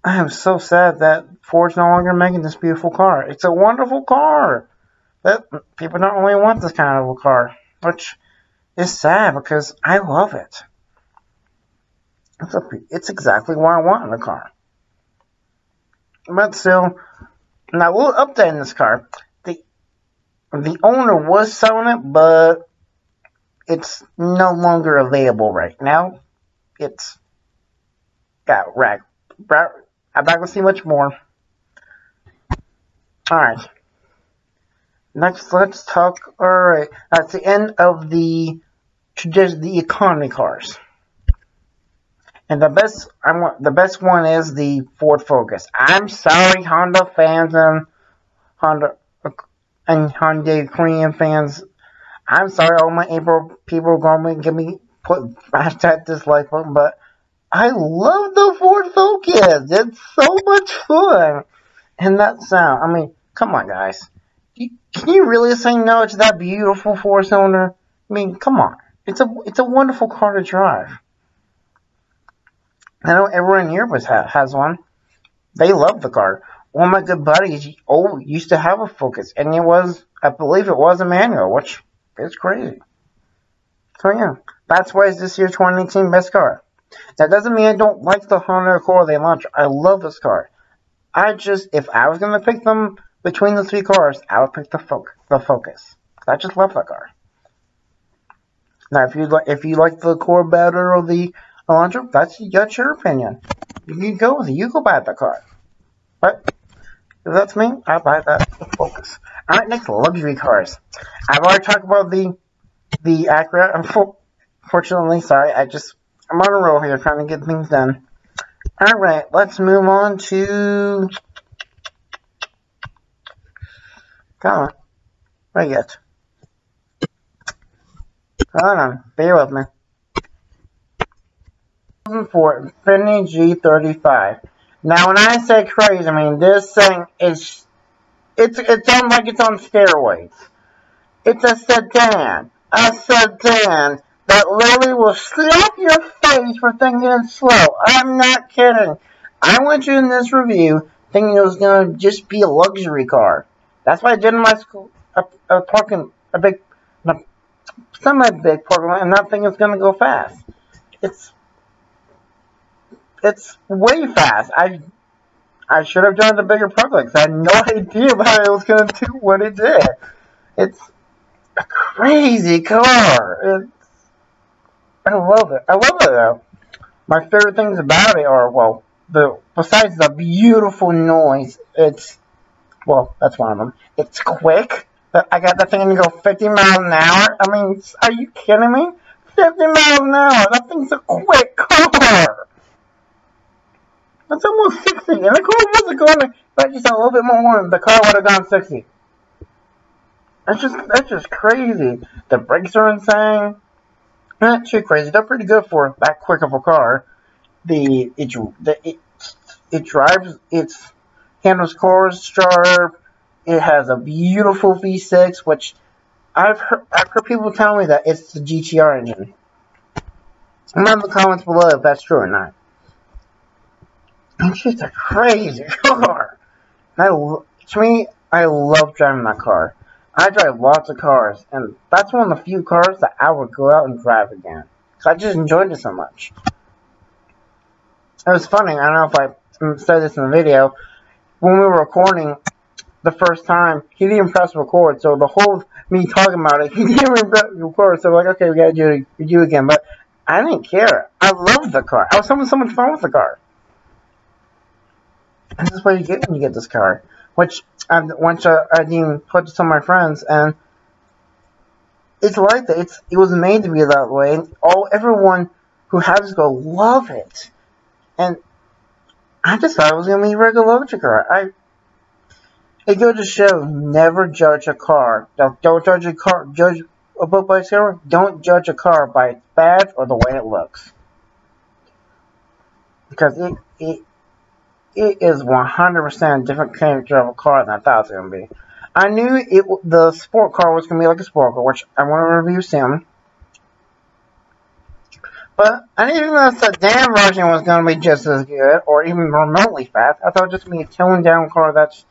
I am so sad that Ford's no longer making this beautiful car. It's a wonderful car. That people don't really want this kind of a car, which is sad because I love it. It's, a, it's exactly what I want in a car. But still, now we'll update this car. The the owner was selling it, but it's no longer available right now. It's got rag. I'm not gonna see much more. Alright. Next, let's talk. Alright, that's the end of the the economy cars. And the best, I want the best one is the Ford Focus. I'm sorry, Honda fans and Honda and Hyundai Korean fans. I'm sorry, all my April people are going to give me put bash that dislike button, but I love the Ford Focus. It's so much fun, and that sound. I mean, come on, guys. Can you really say no to that beautiful four cylinder? I mean, come on. It's a it's a wonderful car to drive. I know everyone here was ha has one. They love the car. One of my good buddies oh, used to have a Focus, and it was, I believe it was a manual, which is crazy. So yeah, that's why it's this year's 2018 best car. That doesn't mean I don't like the Honda Accord they launched. I love this car. I just, if I was going to pick them between the three cars, I would pick the, Fo the Focus. I just love that car. Now, if you like, if you like the Accord better or the Alonso, that's, that's your opinion. You can go with it. You go buy the car. But if that's me, I buy that Focus. Alright, next, luxury cars. I've already talked about the the Acura. Unfortunately, sorry, I just, I'm on a roll here trying to get things done. Alright, let's move on to... Come on. Where you get? Hold on, bear with me for Infiniti G35. Now, when I say crazy, I mean this thing is It's it's like it's on steroids. It's a sedan, a sedan that literally will slap your face for thinking it's slow. I'm not kidding. I went in this review thinking it was gonna just be a luxury car. That's why I did in my school a, a parking a big, a semi big parking lot, and not thinking it's gonna go fast. It's it's way fast. I I should have joined the bigger Publix. I had no idea about it was going to do what it did. It's a crazy car. It's, I love it. I love it though. My favorite things about it are, well, the besides the beautiful noise, it's, well, that's one of them. It's quick. I got that thing to go 50 miles an hour. I mean, are you kidding me? 50 miles an hour. That thing's a quick car. That's almost 60. And the car wasn't going, you said, a little bit more, the car would have gone 60. That's just, that's just crazy. The brakes are insane. Not too crazy. They're pretty good for that quick of a car. The, it, the, it, it drives, it's, handles cars sharp. It has a beautiful V6, which I've heard, I've heard people tell me that it's the GTR engine. Let in the comments below if that's true or not. It's just a crazy car. I, to me, I love driving that car. I drive lots of cars, and that's one of the few cars that I would go out and drive again. Because I just enjoyed it so much. It was funny, I don't know if I said this in the video, when we were recording the first time, he didn't press record, so the whole me talking about it, he didn't press record, so like, okay, we gotta do it, do it again, but I didn't care. I loved the car. I was having so much fun with the car. And this is what you get when you get this car. Which, uh, I once I, I even put to some of my friends, and it's like that. It's it was made to be that way. And all everyone who has car love it. And I just thought it was gonna be a regular luxury car. I it goes to show never judge a car. Don't, don't judge a car. Judge a book by its cover. Don't judge a car by its badge or the way it looks. Because it, it it is 100% a different character of a car than I thought it was going to be. I knew it the sport car was going to be like a sport car, which I want to review soon. But I didn't know the sedan version was going to be just as good, or even remotely fast. I thought it just be a toned down car that's,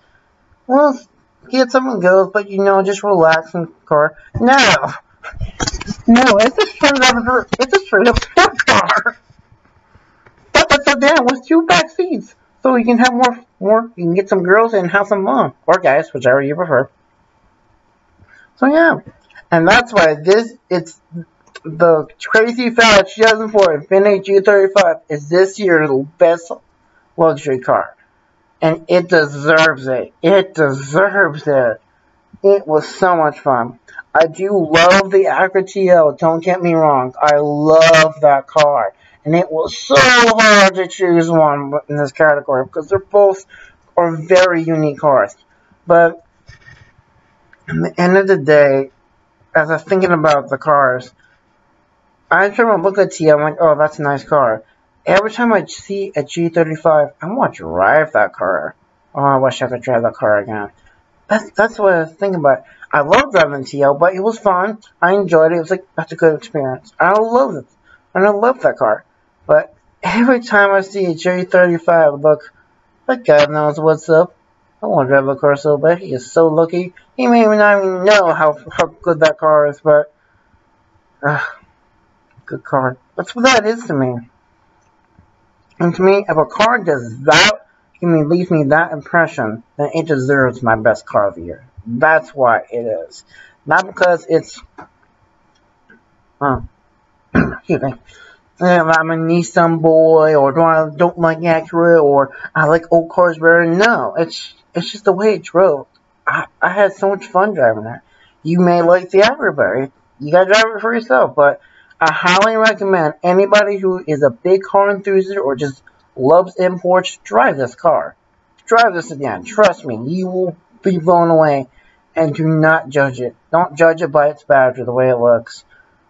well, get something goes, but you know, just relaxing car. No! No, it's a straight up, it's a sport car! But the sedan was two back seats. So you can have more, more, you can get some girls and have some fun. Or guys, whichever you prefer. So yeah. And that's why this, it's, the crazy fact 2004 Infiniti G35 is this year's best luxury car. And it deserves it. It deserves it. It was so much fun. I do love the Acura TL, don't get me wrong. I love that car. And it was so hard to choose one in this category because they're both are very unique cars. But at the end of the day, as I was thinking about the cars, I try to look at T, I'm like, oh, that's a nice car. Every time I see a G35, I want to drive that car. Oh, I wish I could drive that car again. That's that's what I was thinking about. I love driving TL, but it was fun. I enjoyed it. It was like that's a good experience. I love it, and I love that car. But every time I see a G35, look, that guy knows what's up. I want to drive a car so bad. He is so lucky. He may not even know how, how good that car is, but... Uh, good car. That's what that is to me. And to me, if a car does that, give me, leaves me that impression, then it deserves my best car of the year. That's why it is. Not because it's... Uh, excuse me Um, I'm a Nissan boy, or don't I don't like Acura, or I like old cars better. No, it's it's just the way it drove. I, I had so much fun driving that. You may like the Acura better. You gotta drive it for yourself, but I highly recommend anybody who is a big car enthusiast or just loves imports, drive this car. Drive this again. Trust me, you will be blown away. And do not judge it. Don't judge it by its badge or the way it looks.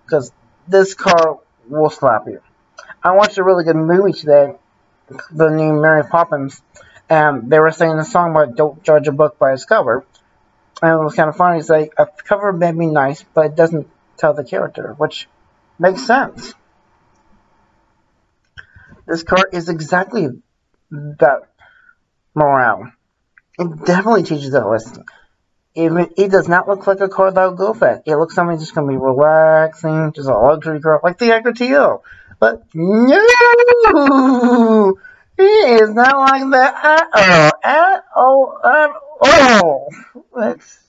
Because this car will slap you. I watched a really good movie today, the new Mary Poppins, and they were saying the song about don't judge a book by its cover. And it was kind of funny. It's like a cover may be nice, but it doesn't tell the character, which makes sense. This card is exactly that morale. It definitely teaches that lesson. It does not look like a card that would go fast. It looks something just gonna be relaxing, just a luxury card, like the Acura TL. But no, it is not like that at all, at all, at all. It's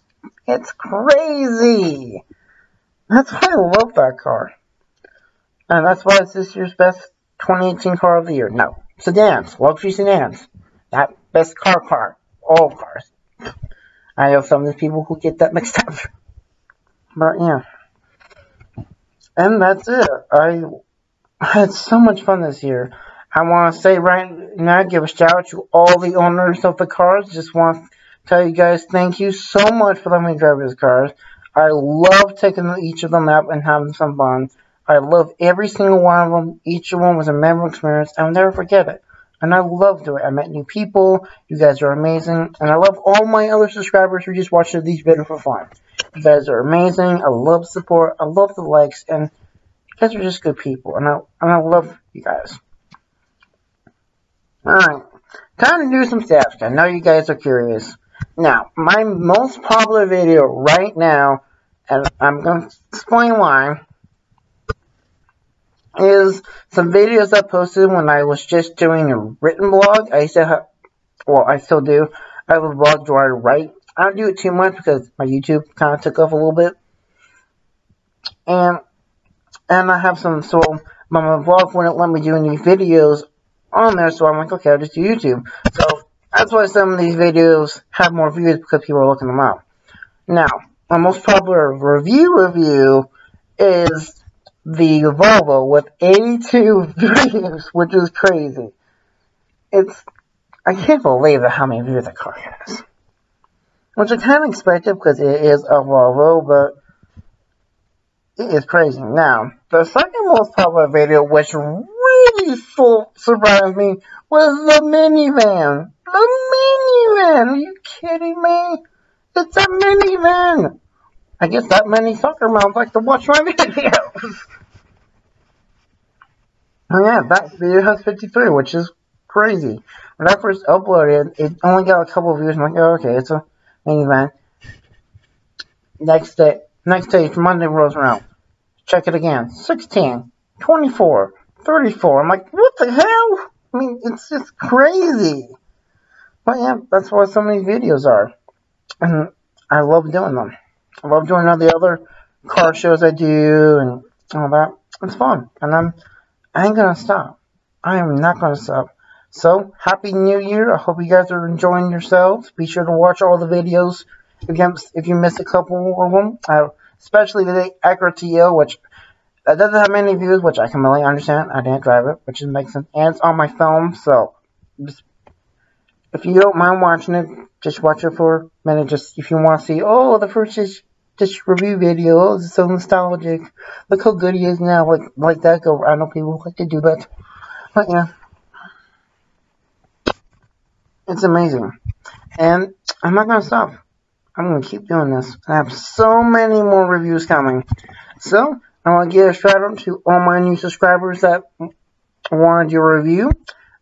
it's crazy. That's why I love that car. and that's why it's this year's best 2018 car of the year. No, sedans, luxury sedans, that best car car. all cars. I know some of the people who get that mixed up. But yeah. And that's it. I had so much fun this year. I want to say right now, give a shout out to all the owners of the cars. Just want to tell you guys thank you so much for letting me drive these cars. I love taking each of them out and having some fun. I love every single one of them. Each them was a memorable experience. I'll never forget it. And I loved it. I met new people. You guys are amazing. And I love all my other subscribers who just watch these videos for fun. You guys are amazing. I love support. I love the likes. And you guys are just good people. And I, and I love you guys. Alright. Time to do some stats. I know you guys are curious. Now, my most popular video right now, and I'm going to explain why, is some videos I posted when I was just doing a written blog. I used to have, well, I still do. I have a blog where I write. I don't do it too much because my YouTube kind of took off a little bit. And, and I have some, so my blog wouldn't let me do any videos on there, so I'm like, okay, I'll just do YouTube. So, that's why some of these videos have more views because people are looking them up. Now, my most popular review review is the Volvo with 82 views, which is crazy. It's, I can't believe how many views the car has. Which I kind of expected because it is a Volvo, but it is crazy. Now, the second most popular video, which really surprised me, was the minivan. The minivan! Are you kidding me? It's a minivan! I guess that many soccer moms like to watch my videos. oh yeah, that video has 53, which is crazy. When I first uploaded it, it only got a couple of views. I'm like, oh, okay, it's a minivan. Next day, next day, Monday rolls around. Check it again. 16, 24, 34. I'm like, what the hell? I mean, it's just crazy. But yeah, that's what so many videos are. And I love doing them. I love doing all the other car shows I do and all that. It's fun. And I'm, I ain't gonna stop. I am not gonna stop. So, Happy New Year. I hope you guys are enjoying yourselves. Be sure to watch all the videos you, if you missed a couple of them. Especially the Acura TL, which that doesn't have many views, which I can really understand. I didn't drive it, which is makes sense. And it's on my film, so just, if you don't mind watching it, just watch it for a minute. Just if you want to see, oh, the first just, just review video, oh, it's so nostalgic. Look how good he is now, like like that. Go, I know people like to do that, but yeah, it's amazing. And I'm not gonna stop. I'm gonna keep doing this. I have so many more reviews coming. So I want to give a shout out to all my new subscribers that wanted your review.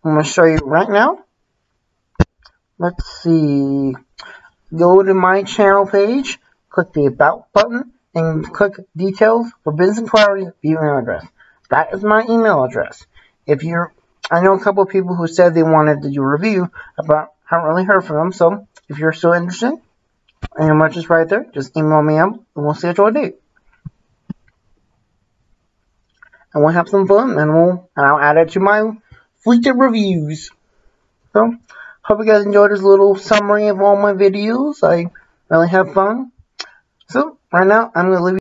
I'm to show you right now. Let's see. Go to my channel page, click the About button, and click Details for Business Inquiries, email address. That is my email address. If you're, I know a couple of people who said they wanted to do a review, but I haven't really heard from them. So if you're still interested, and much is right there, just email me up, and we'll schedule a date and we'll have some fun, and we'll and I'll add it to my fleet of reviews. So, hope you guys enjoyed this little summary of all my videos. I really have fun. So, right now, I'm going to leave